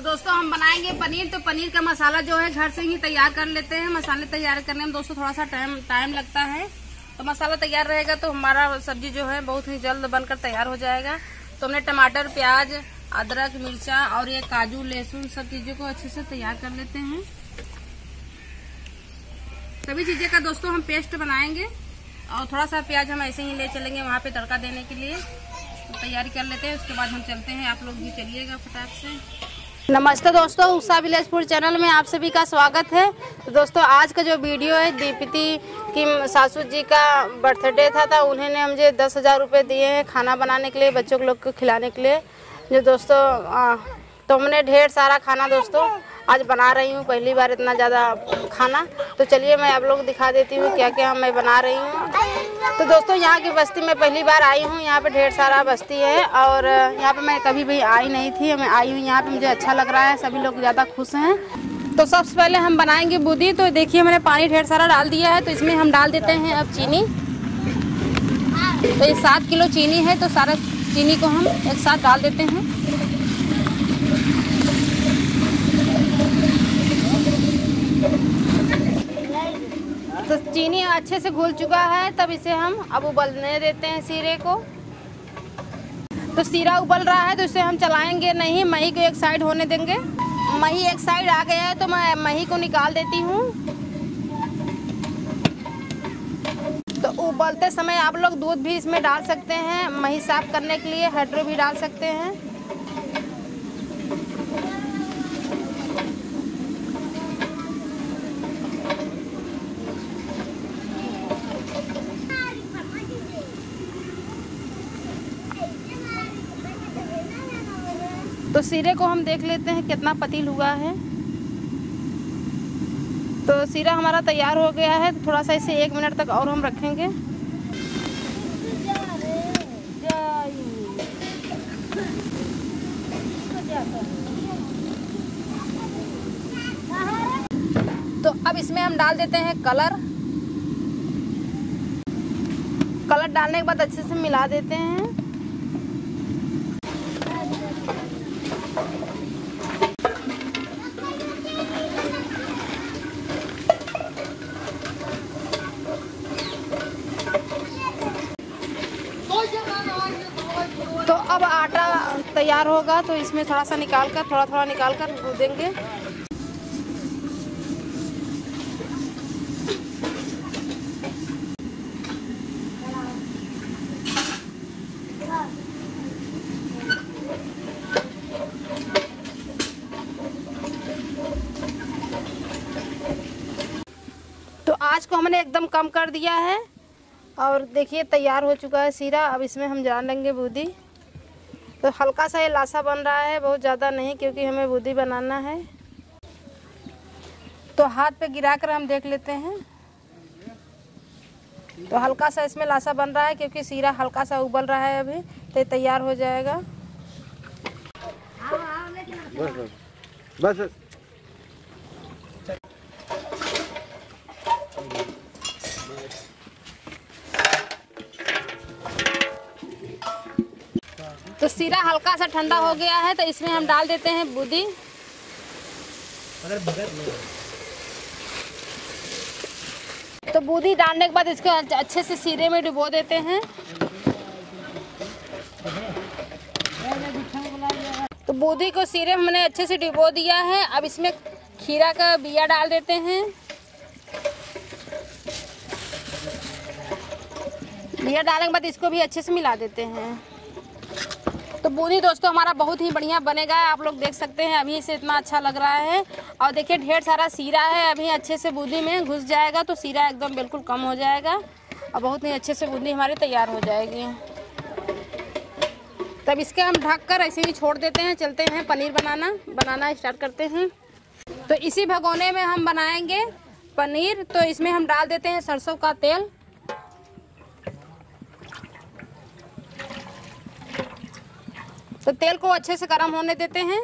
तो दोस्तों, हम बनाएँगे पनीर। तो पनीर का मसाला जो है, घर से ही तैयार कर लेते हैं। मसाले तैयार करने में दोस्तों थोड़ा सा टाइम टाइम लगता है। तो मसाला तैयार रहेगा तो हमारा सब्ज़ी जो है, बहुत ही जल्द बनकर तैयार हो जाएगा। तो हमने टमाटर, प्याज, अदरक, मिर्चा और ये काजू, लहसुन सब चीज़ों को अच्छे से तैयार कर लेते हैं। सभी चीज़ें का दोस्तों हम पेस्ट बनाएँगे। और थोड़ा सा प्याज हम ऐसे ही ले चलेंगे वहाँ पे तड़का देने के लिए। तो तैयारी कर लेते हैं, उसके बाद हम चलते हैं। आप लोग भी चलिएगा फटाक से। नमस्ते दोस्तों, उषा विलेजपुर चैनल में आप सभी का स्वागत है। तो दोस्तों, आज का जो वीडियो है, दीपिति की सासू जी का बर्थडे था था उन्होंने मुझे दस हज़ार रुपये दिए हैं खाना बनाने के लिए, बच्चों को लोग को खिलाने के लिए। जो दोस्तों तो हमने ढेर सारा खाना, दोस्तों आज बना रही हूँ, पहली बार इतना ज़्यादा खाना। तो चलिए मैं आप लोग दिखा देती हूँ क्या क्या मैं बना रही हूँ। तो दोस्तों, यहाँ की बस्ती में पहली बार आई हूँ। यहाँ पे ढेर सारा बस्ती है और यहाँ पे मैं कभी भी आई नहीं थी। मैं आई हूँ यहाँ पे, मुझे अच्छा लग रहा है, सभी लोग ज़्यादा खुश हैं। तो सबसे पहले हम बनाएँगे बूंदी। तो देखिए, मैंने पानी ढेर सारा डाल दिया है तो इसमें हम डाल देते हैं अब चीनी। तो ये सात किलो चीनी है तो सारा चीनी को हम एक साथ डाल देते हैं। तो चीनी अच्छे से घुल चुका है, तब इसे हम अब उबलने देते हैं सीरे को। तो सीरा उबल रहा है तो इसे हम चलाएँगे नहीं, मही को एक साइड होने देंगे। मही एक साइड आ गया है तो मैं मही को निकाल देती हूँ। तो उबलते समय आप लोग दूध भी इसमें डाल सकते हैं, मही साफ़ करने के लिए हड्रो भी डाल सकते हैं। तो सिरे को हम देख लेते हैं कितना पतील हुआ है। तो सिरा हमारा तैयार हो गया है थोड़ा सा इसे एक मिनट तक और हम रखेंगे। तो अब इसमें हम डाल देते हैं कलर। कलर डालने के बाद अच्छे से मिला देते हैं तो अब आटा तैयार होगा तो इसमें थोड़ा सा निकाल कर थोड़ा थोड़ा निकाल कर गूदेंगे तो आज को हमने एकदम कम कर दिया है, और देखिए, तैयार हो चुका है सीरा। अब इसमें हम जान लेंगे बूंदी। तो हल्का सा ये लाशा बन रहा है, बहुत ज़्यादा नहीं क्योंकि हमें बूंदी बनाना है। तो हाथ पे गिरा कर हम देख लेते हैं। तो हल्का सा इसमें लाशा बन रहा है क्योंकि सीरा हल्का सा उबल रहा है अभी तो तैयार हो जाएगा। बस बस। बस तो सीरा हल्का सा ठंडा हो गया है तो इसमें हम डाल देते हैं बूंदी। तो बूंदी डालने के बाद इसको अच्छे से सीरे में डुबो देते हैं। तो बूंदी को सीरे में हमने अच्छे से डुबो दिया है। अब इसमें खीरा का बिया डाल देते हैं। बिया डालने के बाद इसको भी अच्छे से मिला देते हैं। तो बूंदी दोस्तों, हमारा बहुत ही बढ़िया बनेगा। आप लोग देख सकते हैं, अभी से इतना अच्छा लग रहा है। और देखिए, ढेर सारा सीरा है। अभी अच्छे से बूंदी में घुस जाएगा तो सीरा एकदम बिल्कुल कम हो जाएगा। और बहुत ही अच्छे से बूंदी हमारी तैयार हो जाएगी। तब इसके हम ढक कर ऐसे ही छोड़ देते हैं, चलते हैं पनीर बनाना बनाना स्टार्ट करते हैं। तो इसी भगोने में हम बनाएँगे पनीर। तो इसमें हम डाल देते हैं सरसों का तेल। तो तेल को अच्छे से गर्म होने देते हैं।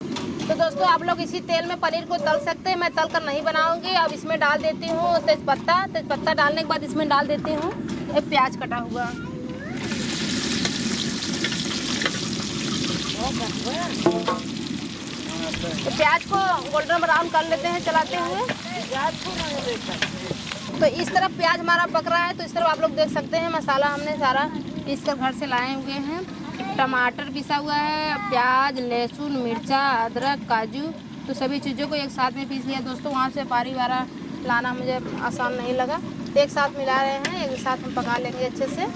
तो दोस्तों, आप लोग इसी तेल में पनीर को तल सकते हैं। मैं तल कर नहीं बनाऊँगी। अब इसमें डाल देती हूँ तेजपत्ता। तेजपत्ता डालने के बाद इसमें डाल देती हूँ एक प्याज कटा हुआ। तो प्याज को गोल्डन ब्राउन कर लेते हैं, चलाते हुए तो इस तरफ़ प्याज हमारा पक रहा है। तो इस तरफ़ आप लोग देख सकते हैं मसाला हमने सारा पीस कर घर से लाए हुए हैं। टमाटर पिसा हुआ है, प्याज, लहसुन, मिर्चा, अदरक, काजू तो सभी चीज़ों को एक साथ में पीस लिया। दोस्तों, वहाँ से पारी वारा लाना मुझे आसान नहीं लगा। तो एक साथ मिला रहे हैं, एक साथ हम पका लेंगे अच्छे से।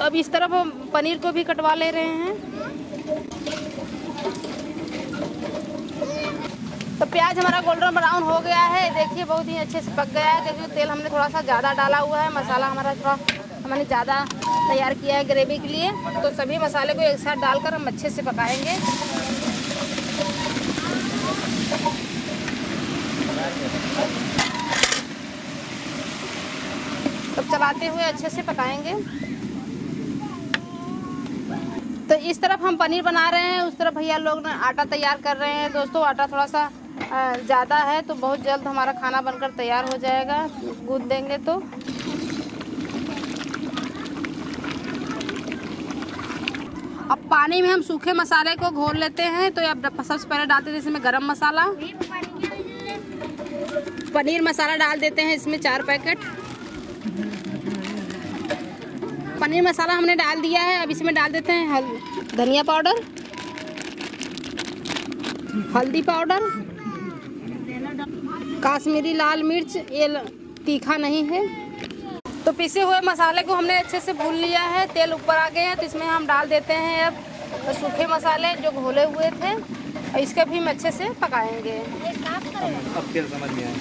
अब इस तरफ़ हम पनीर को भी कटवा ले रहे हैं। तो प्याज हमारा गोल्डन ब्राउन हो गया है। देखिए, बहुत ही अच्छे से पक गया है। क्योंकि तेल हमने थोड़ा सा ज़्यादा डाला हुआ है। मसाला हमारा थोड़ा हमने ज़्यादा तैयार किया है ग्रेवी के लिए। तो सभी मसाले को एक साथ डालकर हम अच्छे से पकाएँगे। तो चलाते हुए अच्छे से पकाएँगे। तो इस तरफ़ हम पनीर बना रहे हैं। उस तरफ़ भैया लोग आटा तैयार कर रहे हैं। दोस्तों, आटा थोड़ा सा ज़्यादा है तो बहुत जल्द हमारा खाना बनकर तैयार हो जाएगा। गूंद देंगे तो अब पानी में हम सूखे मसाले को घोल लेते हैं। तो अब सबसे पहले डालते हैं इसमें गरम मसाला। पनीर मसाला डाल देते हैं इसमें चार पैकेट। पनीर मसाला हमने डाल दिया है। अब इसमें डाल देते हैं हल धनिया पाउडर। हल्दी पाउडर। काश्मीरी लाल मिर्च। ये तीखा नहीं है। तो पिसे हुए मसाले को हमने अच्छे से भून लिया है। तेल ऊपर आ गए हैं। तो इसमें हम डाल देते हैं अब सूखे मसाले जो घोले हुए थे और इसके भी हम अच्छे से पकाएँगे। अब तेल समझ में आया?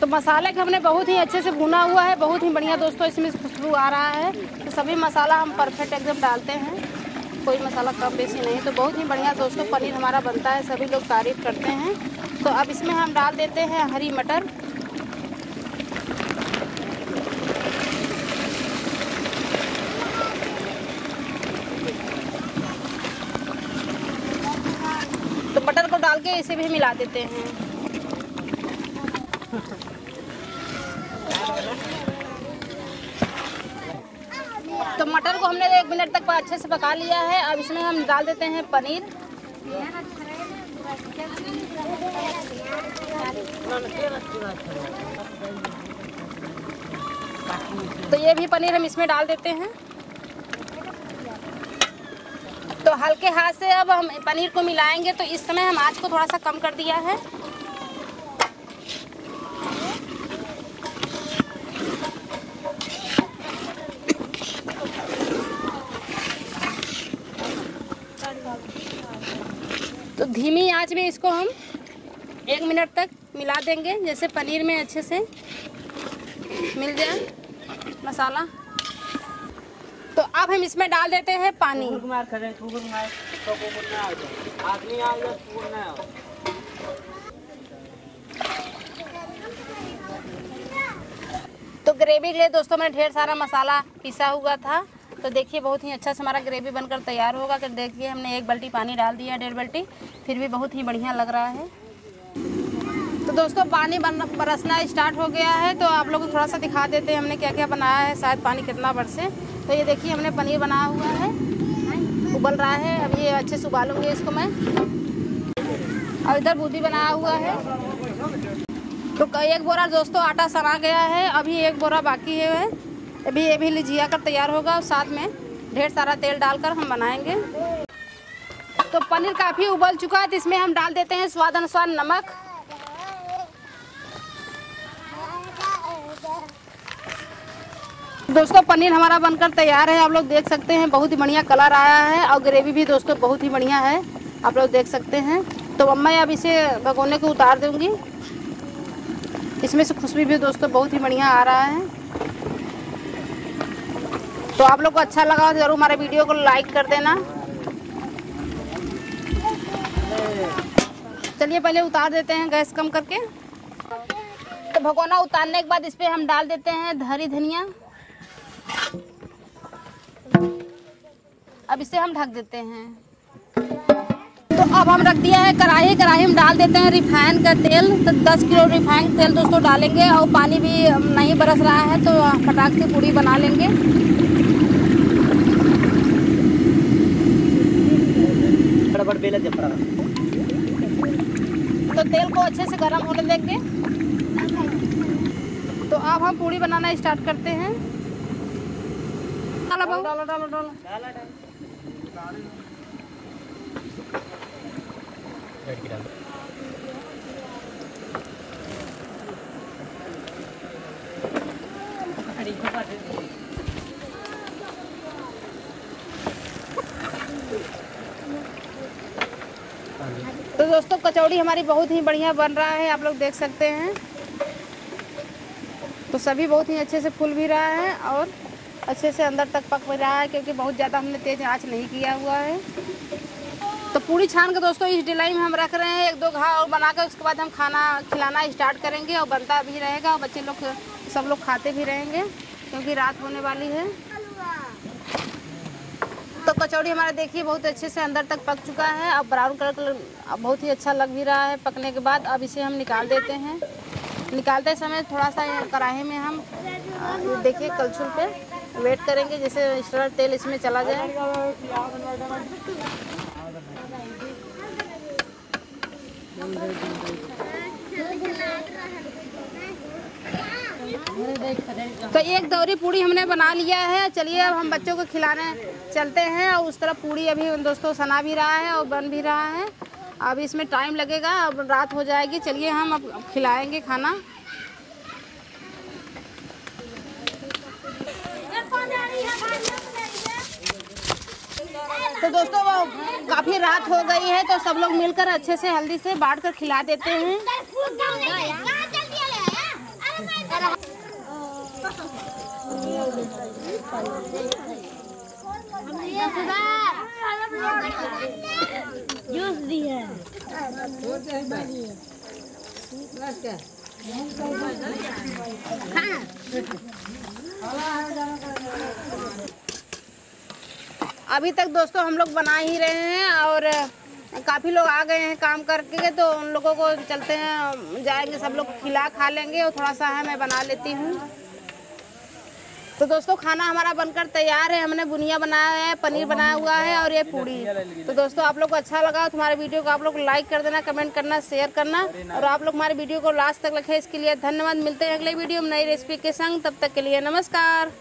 तो मसाले को हमने बहुत ही अच्छे से भुना हुआ है बहुत ही बढ़िया दोस्तों इसमें खुशबू आ रहा है। तो सभी मसाला हम परफेक्ट एकदम डालते हैं। कोई मसाला कम बेसी नहीं तो बहुत ही बढ़िया दोस्तों पनीर हमारा बनता है सभी लोग तारीफ़ करते हैं। तो अब इसमें हम डाल देते हैं हरी मटर तो मटर को डाल के इसे भी मिला देते हैं। तो मटर को हमने एक मिनट तक अच्छे से पका लिया है। अब इसमें हम डाल देते हैं पनीर। तो ये भी पनीर हम इसमें डाल देते हैं। तो हल्के हाथ से अब हम पनीर को मिलाएँगे। तो इस समय हम आँच को थोड़ा सा कम कर दिया है। तो धीमी आँच में इसको हम एक मिनट तक मिला देंगे, जैसे पनीर में अच्छे से मिल जाए मसाला। अब हम इसमें डाल देते हैं पानी। तो ग्रेवी के लिए दोस्तों मैंने ढेर सारा मसाला पिसा हुआ था। तो देखिए बहुत ही अच्छा से हमारा ग्रेवी बनकर तैयार होगा। तो देखिए हमने एक बाल्टी पानी डाल दिया डेढ़ बाल्टी फिर भी बहुत ही बढ़िया लग रहा है। तो दोस्तों पानी बन बरसना स्टार्ट हो गया है। तो आप लोग को थोड़ा सा दिखा देते हैं हमने क्या क्या बनाया है शायद पानी कितना बरसे तो ये देखिए, हमने पनीर बनाया हुआ है। उबल रहा है। अब ये अच्छे से उबालूँगी इसको मैं। और इधर बूंदी बनाया हुआ है। तो एक बोरा दोस्तों, आटा सना गया है। अभी एक बोरा बाकी है। अभी ये भी लिजिया कर तैयार होगा और साथ में ढेर सारा तेल डालकर हम बनाएँगे। तो पनीर काफ़ी उबल चुका है तो इसमें हम डाल देते हैं स्वाद अनुसार नमक। दोस्तों, पनीर हमारा बनकर तैयार है। आप लोग देख सकते हैं, बहुत ही बढ़िया कलर आया है और ग्रेवी भी दोस्तों, बहुत ही बढ़िया है। आप लोग देख सकते हैं। तो मैं अब इसे भगोने को उतार दूँगी। इसमें से खुशबू भी दोस्तों, बहुत ही बढ़िया आ रहा है। तो आप लोग को अच्छा लगा तो ज़रूर हमारे वीडियो को लाइक कर देना। चलिए, पहले उतार देते हैं गैस कम करके। तो भगोना उतारने के बाद इस पर हम डाल देते हैं हरी धनिया। अब इसे हम ढक देते हैं। तो अब हम रख दिया है कढ़ाई। कढ़ाई में डाल देते हैं रिफाइन का तेल। तो 10 किलो रिफाइन तेल दोस्तों डालेंगे और पानी भी नहीं बरस रहा है तो फटाख से पूरी बना लेंगे। तो तेल को अच्छे से गर्म होने देंगे तो अब हम पूरी बनाना स्टार्ट करते हैं। डालो डालो डालो डालो। तो दोस्तों, कचौड़ी हमारी बहुत ही बढ़िया बन रहा है, आप लोग देख सकते हैं। तो सभी बहुत ही अच्छे से फूल भी रहा है और अच्छे से अंदर तक पक रहा है, क्योंकि बहुत ज़्यादा हमने तेज आँच नहीं किया हुआ है। तो पूरी छान के दोस्तों, इस डिलाई में हम रख रहे हैं एक दो घा और बना कर उसके बाद हम खाना खिलाना स्टार्ट करेंगे और बनता भी रहेगा और बच्चे लोग, सब लोग खाते भी रहेंगे, क्योंकि रात होने वाली है। तो कचौड़ी हमारा देखिए, बहुत अच्छे से अंदर तक पक चुका है। अब ब्राउन कलर कलर बहुत ही अच्छा लग भी रहा है पकने के बाद। अब इसे हम निकाल देते हैं। निकालते समय थोड़ा सा कढ़ाई में हम देखिए कलछुल पे। वेट करेंगे जैसे एक्स्ट्रा तेल इसमें चला जाए। तो एक दौरी पूड़ी हमने बना लिया है। चलिए अब हम बच्चों को खिलाने चलते हैं और उस तरफ़ पूड़ी अभी दोस्तों सना भी रहा है और बन भी रहा है। अब इसमें टाइम लगेगा, अब रात हो जाएगी। चलिए हम अब खिलाएँगे खाना। तो दोस्तों काफ़ी रात हो गई है तो सब लोग मिलकर अच्छे से हल्दी से बांट कर खिला देते हैं जूस है। अभी तक दोस्तों हम लोग बना ही रहे हैं और काफ़ी लोग आ गए हैं काम करके तो उन लोगों को चलते हैं, जाएँगे, सब लोग खिला खा लेंगे और थोड़ा सा है, मैं बना लेती हूँ। तो दोस्तों, खाना हमारा बनकर तैयार है। हमने बुनिया बनाया है, पनीर बनाया हुआ है और ये पूड़ी। तो दोस्तों, आप लोग को अच्छा लगा तो हमारे वीडियो को आप लोग लाइक कर देना कमेंट करना शेयर करना। और आप लोग हमारे वीडियो को लास्ट तक रखें। इसके लिए धन्यवाद। मिलते हैं अगले वीडियो में नई रेसिपी के संग। तब तक के लिए नमस्कार।